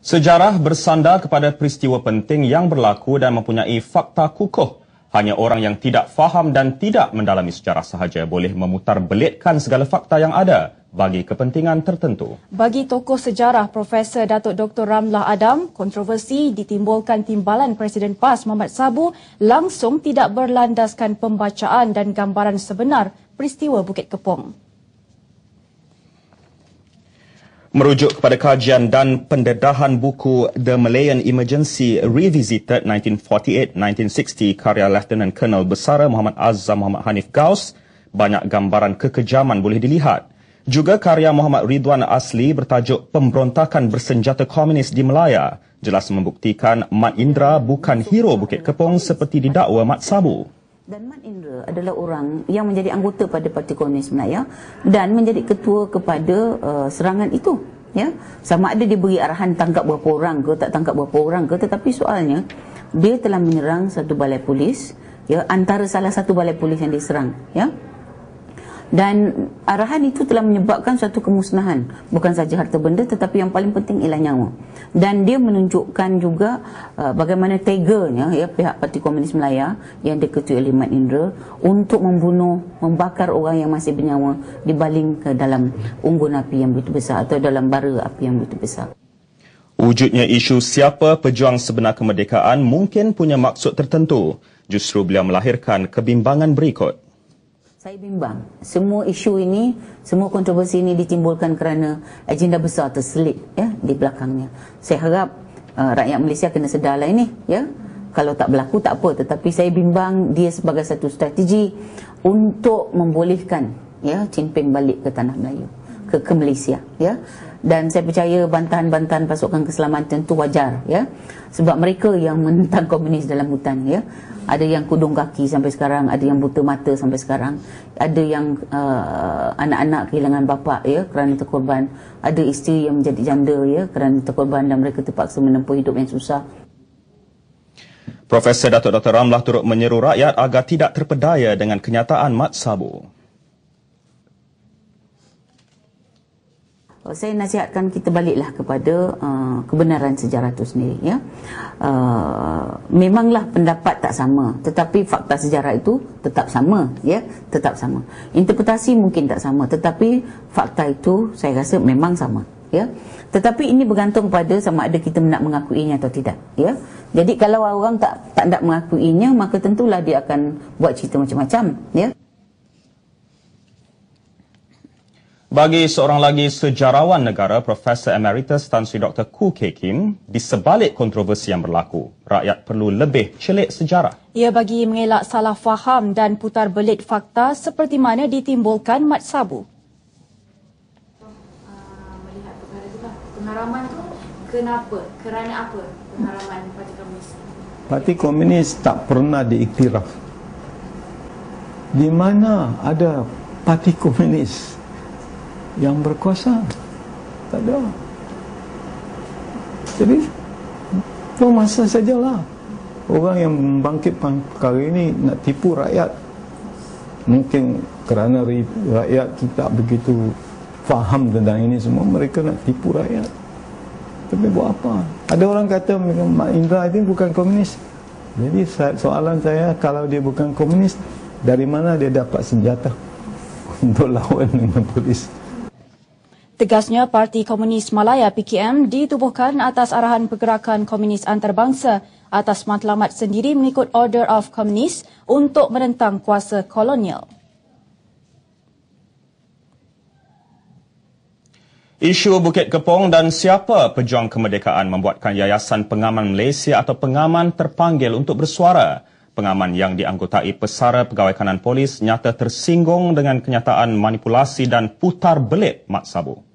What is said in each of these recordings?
Sejarah bersandar kepada peristiwa penting yang berlaku dan mempunyai fakta kukuh. Hanya orang yang tidak faham dan tidak mendalami sejarah sahaja boleh memutar belitkan segala fakta yang ada bagi kepentingan tertentu. Bagi tokoh sejarah Profesor Datuk Dr. Ramlah Adam, kontroversi ditimbulkan timbalan Presiden PAS Muhammad Sabu langsung tidak berlandaskan pembacaan dan gambaran sebenar peristiwa Bukit Kepong. Merujuk kepada kajian dan pendedahan buku The Malayan Emergency Revisited 1948-1960 karya Lieutenant Colonel Besara Muhammad Azam Muhammad Hanif Gaus, banyak gambaran kekejaman boleh dilihat. Juga karya Muhammad Ridwan Asli bertajuk Pemberontakan Bersenjata Komunis di Melaya jelas membuktikan Mat Indra bukan hero Bukit Kepong seperti didakwa Mat Sabu. Dan Mat Indra adalah orang yang menjadi anggota pada Parti Komunis Melaya dan menjadi ketua kepada uh, serangan itu. Ya, sama ada dia beri arahan tangkap berapa orang ke tak tangkap berapa orang ke, tetapi soalnya dia telah menyerang satu balai polis, ya antara salah satu balai polis yang diserang, ya dan arahan itu telah menyebabkan satu kemusnahan bukan saja harta benda tetapi yang paling penting ialah nyawa dan dia menunjukkan juga uh, bagaimana teganya ya pihak Parti Komunis Melaya yang diketuai oleh Mat Indra untuk membunuh membakar orang yang masih bernyawa dibaling ke dalam unggun api yang begitu besar atau dalam bara api yang begitu besar Wujudnya isu siapa pejuang sebenar kemerdekaan mungkin punya maksud tertentu. Justru beliau melahirkan kebimbangan berikut. Saya bimbang. Semua isu ini, semua kontroversi ini ditimbulkan kerana agenda besar terselit ya di belakangnya. Saya harap uh, rakyat Malaysia kena sedarlah ini ya. Kalau tak berlaku tak apa tetapi saya bimbang dia sebagai satu strategi untuk membolehkan ya Chin Peng balik ke tanah Melayu ke ke Malaysia ya. Dan saya percaya bantahan-bantahan pasukan keselamatan itu wajar ya. Sebab mereka yang menentang komunis dalam hutan ya ada yang kudung kaki sampai sekarang, ada yang buta mata sampai sekarang, ada yang uh, anak-anak kehilangan bapa ya kerana terkorban, ada isteri yang menjadi janda ya kerana terkorban dan mereka terpaksa menempuh hidup yang susah. Profesor Datuk Dr. Ramlah turut menyeru rakyat agar tidak terpedaya dengan kenyataan Mat Sabu. Saya nasihatkan kita baliklah kepada uh, kebenaran sejarah itu sendiri ya. Uh, memanglah pendapat tak sama tetapi fakta sejarah itu tetap sama ya. Tetap sama. Interpretasi mungkin tak sama tetapi fakta itu saya rasa memang sama ya. Tetapi ini bergantung pada sama ada kita nak mengakuinya atau tidak ya. Jadi kalau orang tak tak nak mengakuinya maka tentulah dia akan buat cerita macam-macam ya Bagi seorang lagi sejarawan negara, Profesor Emeritus Tan Sri Dr. Koo Kee Kim, di sebalik kontroversi yang berlaku, rakyat perlu lebih celik sejarah. Ia bagi mengelak salah faham dan putar belit fakta seperti mana ditimbulkan Mat Sabu. melihat perkara itu lah. Pengharaman tu kenapa? Kerana apa pengharaman Parti Komunis? Parti Komunis tak pernah diiktiraf. Di mana ada Parti Komunis yang berkuasa? Tak ada. Jadi itu masa sajalah. Orang yang membangkitkan perkara ini nak tipu rakyat. Mungkin kerana rakyat tidak begitu faham tentang ini semua mereka nak tipu rakyat. Tapi buat apa? Ada orang kata Mak Indra itu bukan komunis. Jadi soalan saya kalau dia bukan komunis dari mana dia dapat senjata untuk lawan dengan polis Tegasnya Parti Komunis Malaya PKM ditubuhkan atas arahan Pergerakan Komunis Antarabangsa atas matlamat sendiri mengikut Order of Komunis untuk menentang kuasa kolonial. Isu Bukit Kepong dan siapa pejuang kemerdekaan membuatkan Yayasan Pengaman Malaysia atau Pengaman terpanggil untuk bersuara. Pengaman yang dianggotai pesara pegawai kanan polis nyata tersinggung dengan kenyataan manipulasi dan putar belit Mat Sabu.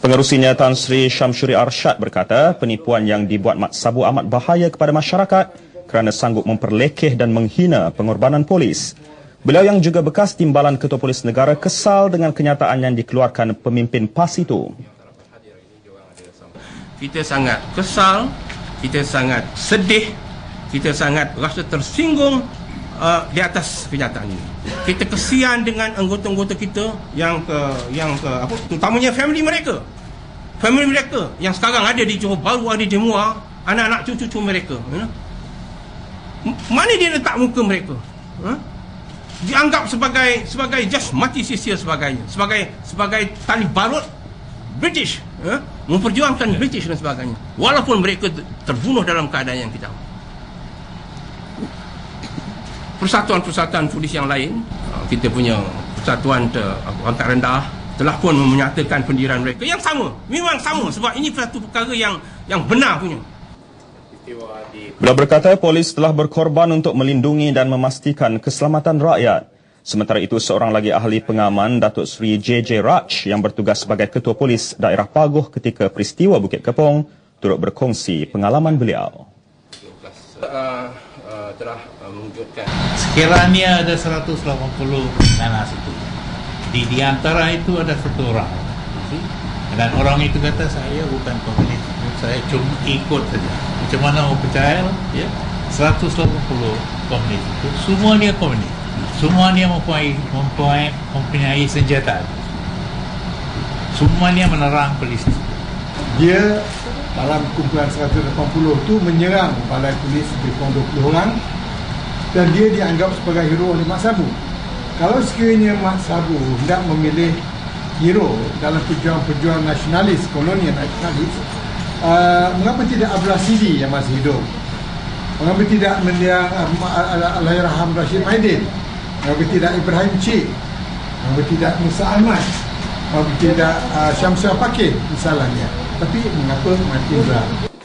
Pengerusinya Tan Sri Syamsuri Arsyad berkata penipuan yang dibuat Mat Sabu amat bahaya kepada masyarakat kerana sanggup memperlekeh dan menghina pengorbanan polis. Beliau yang juga bekas timbalan Ketua Polis Negara kesal dengan kenyataan yang dikeluarkan pemimpin PAS itu. Kita sangat kesal, kita sangat sedih, kita sangat rasa tersinggung uh, di atas kenyataan ini. Kita kesian dengan anggota-anggota kita yang ke yang ke apa terutamanya family mereka. Family mereka yang sekarang ada di Johor baru ada di Muar, anak-anak cucu-cucu mereka, you know? Mana dia letak muka mereka? Ha? Dianggap sebagai sebagai just mati sia-sia sebagainya, sebagai sebagai tali barut British, ha? memperjuangkan British dan sebagainya. Walaupun mereka terbunuh dalam keadaan yang kita tahu persatuan-persatuan polis yang lain uh, kita punya persatuan ter, angkat rendah telah pun menyatakan pendirian mereka yang sama memang sama sebab ini satu perkara yang yang benar punya Beliau berkata polis telah berkorban untuk melindungi dan memastikan keselamatan rakyat. Sementara itu, seorang lagi ahli pengaman, Datuk Seri J.J. Raj yang bertugas sebagai Ketua Polis Daerah Paguh ketika peristiwa Bukit Kepong turut berkongsi pengalaman beliau. uh, uh, telah mewujudkan Sekiranya ada 180 nanas itu. Di, di antara itu ada satu orang. See? Dan orang itu kata saya bukan komunis. Saya cuma ikut saja. Macam mana mau percaya? Ya? 180 komunis itu. Semua dia komunis. Semua dia mempunyai, mempunyai, mempunyai senjata. Semua dia menerang polis. dia dalam kumpulan 180 tu menyerang balai polis lebih kurang 20 orang dan dia dianggap sebagai hero oleh Mak Sabu. Kalau sekiranya Mak Sabu hendak memilih hero dalam perjuangan-perjuangan nasionalis, kolonial nasionalis, uh, mengapa tidak Abdullah Sidi yang masih hidup? Mengapa tidak mendiang uh, Allahyarham Rashid Maidin? Mengapa tidak Ibrahim Cik? Mengapa tidak Musa Ahmad? Mengapa tidak uh, Syamsul Pakir misalnya? Tapi mengapa mati Ibrahim?